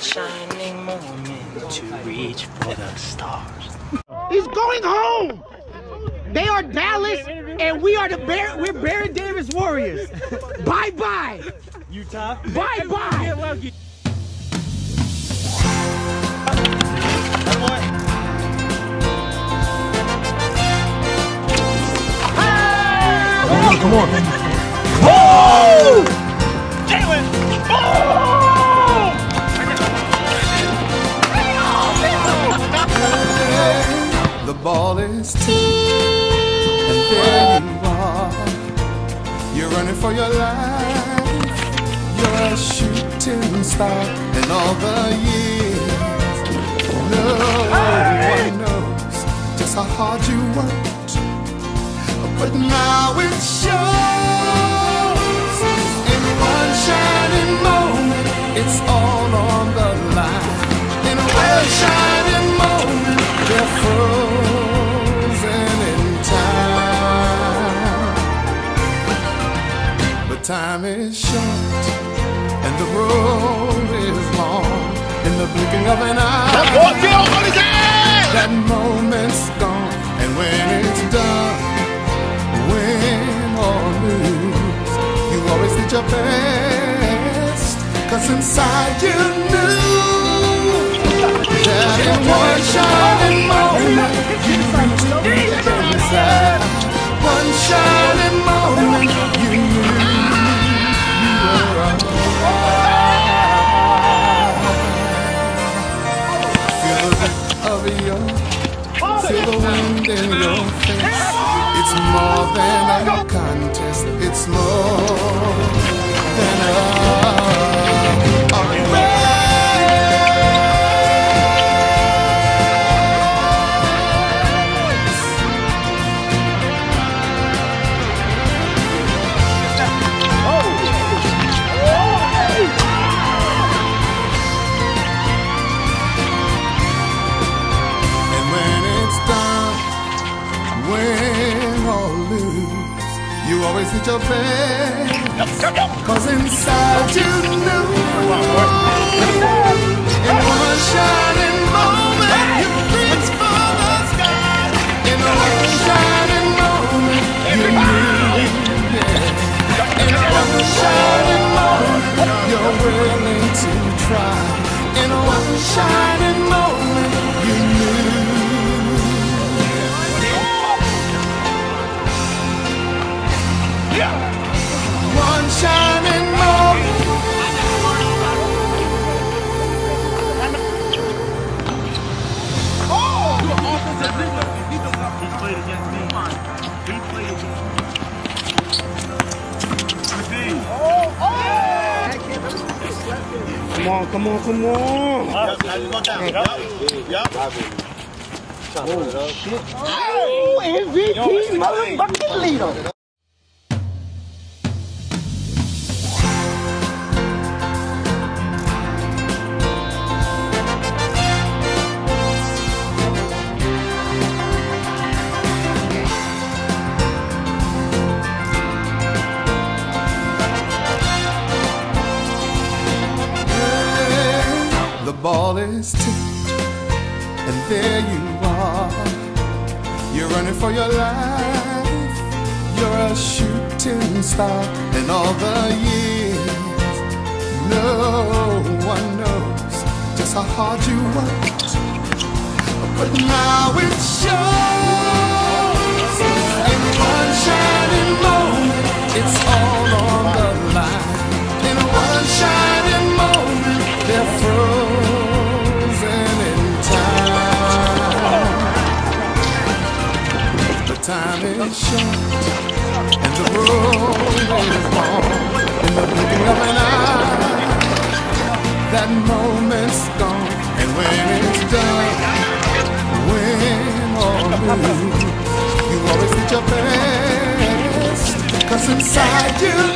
shining moment to reach for the stars. He's going home. They are Dallas, and we are the Bear. We're Baron Davis Warriors. bye bye. Utah. Bye bye. Come on. Jalen. Ball is tipped, and there you are. You're running for your life. You're a shooting star in all the years. No one knows just how hard you worked, but now it shows. Time is short, and the road is long. In the blinking of an eye, that moment's gone, and when it's done, win or lose, you always did your best. Cause inside you knew that in one shining your Feel the wind in your face. It's more than a contest. It's more than a lose, you always hit your best. Cause inside you knew. In one shining One shining moment. He played against me. He played against me. Come on, come on, come on. Oh, MVP motherfucking leader. And there you are. You're running for your life. You're a shooting star And all the years. No one knows just how hard you worked, but now it shows. Time is short, and the road is long. In the blinking of an eye, that moment's gone, and when it's done, win or lose, you always did your best. Cause inside you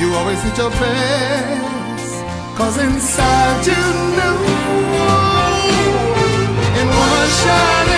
you always did your best. Cause inside you knew in one shining